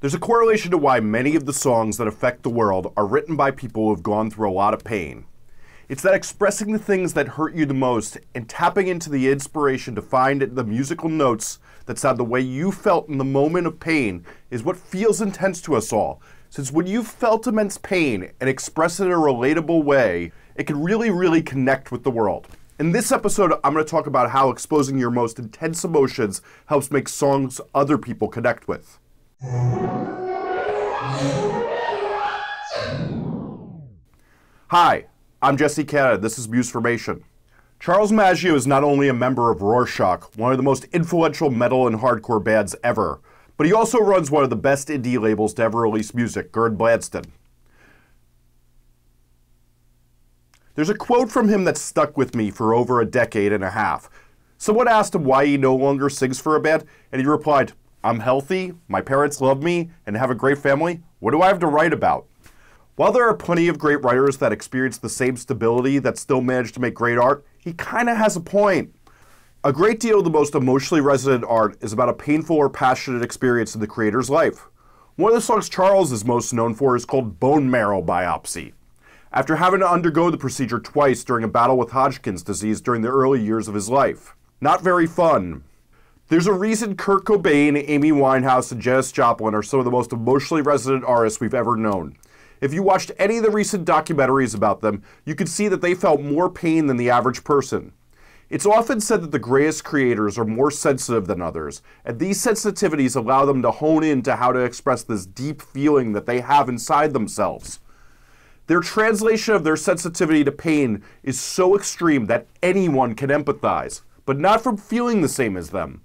There's a correlation to why many of the songs that affect the world are written by people who have gone through a lot of pain. It's that expressing the things that hurt you the most and tapping into the inspiration to find the musical notes that sound the way you felt in the moment of pain is what feels intense to us all. Since when you've felt immense pain and express it in a relatable way, it can really, really connect with the world. In this episode, I'm going to talk about how exposing your most intense emotions helps make songs other people connect with. Hi, I'm Jesse Cannon. This is Musformation. Charles Maggio is not only a member of Rorschach, one of the most influential metal and hardcore bands ever, but he also runs one of the best indie labels to ever release music, Gern Blandsten. There's a quote from him that stuck with me for over a decade and a half. Someone asked him why he no longer sings for a band, and he replied, I'm healthy, my parents love me, and have a great family. What do I have to write about? While there are plenty of great writers that experience the same stability that still manage to make great art, he kind of has a point. A great deal of the most emotionally resonant art is about a painful or passionate experience in the creator's life. One of the songs Charles is most known for is called Bone Marrow Biopsy. After having to undergo the procedure twice during a battle with Hodgkin's disease during the early years of his life. Not very fun. There's a reason Kurt Cobain, Amy Winehouse, and Janis Joplin are some of the most emotionally resonant artists we've ever known. If you watched any of the recent documentaries about them, you could see that they felt more pain than the average person. It's often said that the greatest creators are more sensitive than others, and these sensitivities allow them to hone in to how to express this deep feeling that they have inside themselves. Their translation of their sensitivity to pain is so extreme that anyone can empathize, but not from feeling the same as them.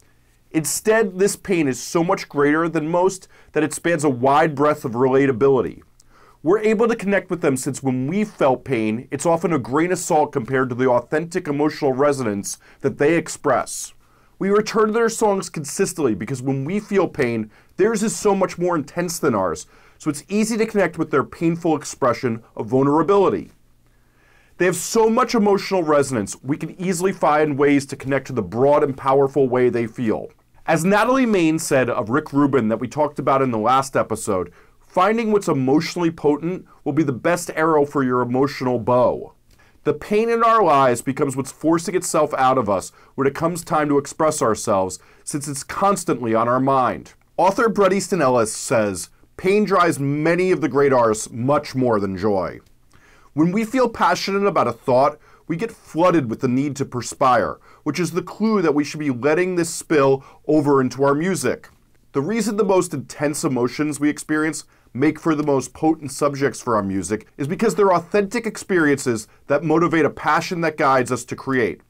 Instead, this pain is so much greater than most that it spans a wide breadth of relatability. We're able to connect with them since when we felt pain, it's often a grain of salt compared to the authentic emotional resonance that they express. We return to their songs consistently because when we feel pain, theirs is so much more intense than ours, so it's easy to connect with their painful expression of vulnerability. They have so much emotional resonance, we can easily find ways to connect to the broad and powerful way they feel. As Natalie Maines said of Rick Rubin that we talked about in the last episode, finding what's emotionally potent will be the best arrow for your emotional bow. The pain in our lives becomes what's forcing itself out of us when it comes time to express ourselves, since it's constantly on our mind. Author Bret Easton Ellis says, Pain drives many of the great artists much more than joy. When we feel passionate about a thought, we get flooded with the need to perspire, which is the clue that we should be letting this spill over into our music. The reason the most intense emotions we experience make for the most potent subjects for our music is because they're authentic experiences that motivate a passion that guides us to create.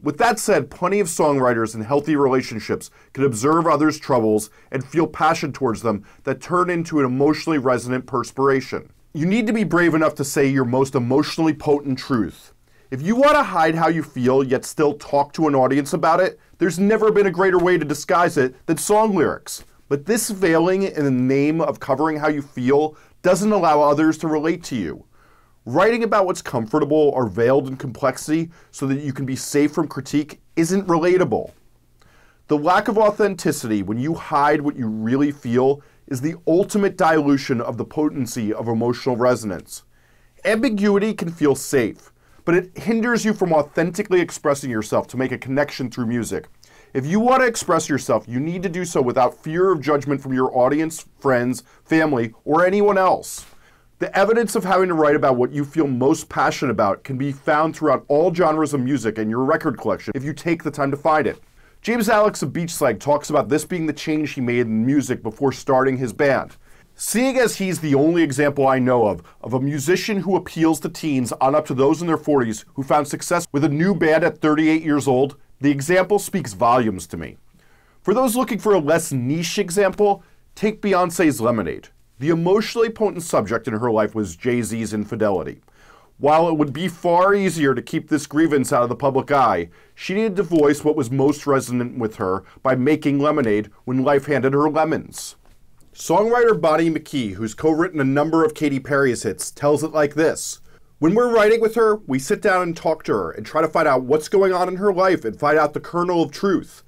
With that said, plenty of songwriters in healthy relationships can observe others' troubles and feel passion towards them that turn into an emotionally resonant perspiration. You need to be brave enough to say your most emotionally potent truth. If you want to hide how you feel yet still talk to an audience about it, there's never been a greater way to disguise it than song lyrics. But this veiling in the name of covering how you feel doesn't allow others to relate to you. Writing about what's comfortable or veiled in complexity so that you can be safe from critique isn't relatable. The lack of authenticity when you hide what you really feel is the ultimate dilution of the potency of emotional resonance. Ambiguity can feel safe, but it hinders you from authentically expressing yourself to make a connection through music. If you want to express yourself, you need to do so without fear of judgment from your audience, friends, family, or anyone else. The evidence of having to write about what you feel most passionate about can be found throughout all genres of music in your record collection if you take the time to find it. James Alex of Beach Slang talks about this being the change he made in music before starting his band. Seeing as he's the only example I know of of a musician who appeals to teens on up to those in their 40s who found success with a new band at 38 years old, the example speaks volumes to me. For those looking for a less niche example, take Beyonce's Lemonade. The emotionally potent subject in her life was Jay Z's infidelity. While it would be far easier to keep this grievance out of the public eye, she needed to voice what was most resonant with her by making lemonade when life handed her lemons. Songwriter Bonnie McKee, who's co written a number of Katy Perry's hits, tells it like this When we're writing with her, we sit down and talk to her and try to find out what's going on in her life and find out the kernel of truth.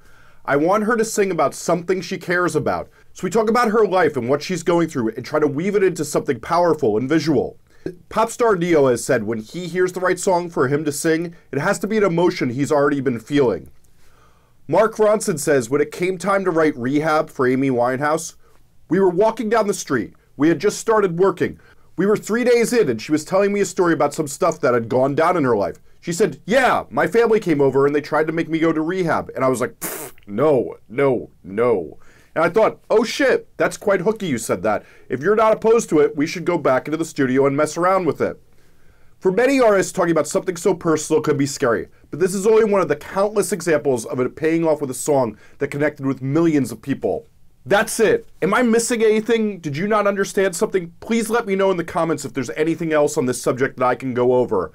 I want her to sing about something she cares about. So we talk about her life and what she's going through and try to weave it into something powerful and visual. Pop star Ne-Yo has said when he hears the right song for him to sing, it has to be an emotion he's already been feeling. Mark Ronson says when it came time to write Rehab for Amy Winehouse, we were walking down the street. We had just started working. We were three days in, and she was telling me a story about some stuff that had gone down in her life. She said, Yeah, my family came over and they tried to make me go to rehab. And I was like, No, no, no. And I thought, oh shit, that's quite hooky you said that. If you're not opposed to it, we should go back into the studio and mess around with it. For many artists, talking about something so personal could be scary, but this is only one of the countless examples of it paying off with a song that connected with millions of people. That's it. Am I missing anything? Did you not understand something? Please let me know in the comments if there's anything else on this subject that I can go over.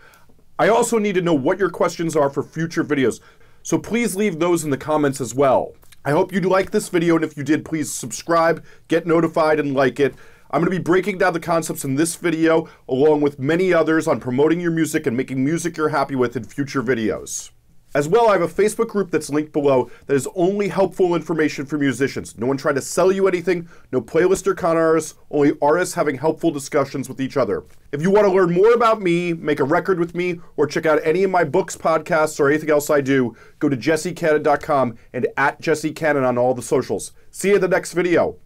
I also need to know what your questions are for future videos, so please leave those in the comments as well. I hope you liked this video, and if you did, please subscribe, get notified, and like it. I'm going to be breaking down the concepts in this video, along with many others on promoting your music and making music you're happy with in future videos. As well, I have a Facebook group that's linked below that is only helpful information for musicians. No one trying to sell you anything, no playlist or con artists, only artists having helpful discussions with each other. If you want to learn more about me, make a record with me, or check out any of my books, podcasts, or anything else I do, go to jessecannon.com and at jessecannon on all the socials. See you in the next video.